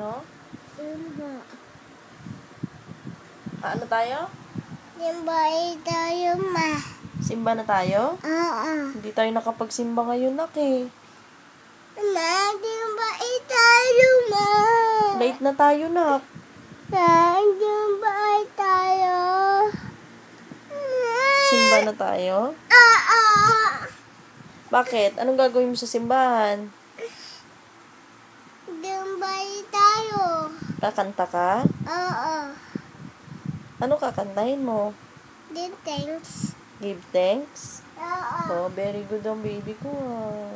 Ano? Simba. Ah, ano tayo? Simba tayo, ma. Simba na tayo? Oo. Hindi tayo nakapagsimba ngayon, nak eh. Ma, simba tayo, ma. Late na tayo, nak. Ma, simba tayo. Simba na tayo? Oo. Bakit? Anong gagawin mo sa simbahan? Simba tayo. Kakanta ka? Oo. Ano kakantahin mo? Then thanks. Give thanks? Oo. Oh, very good ang baby ko ah.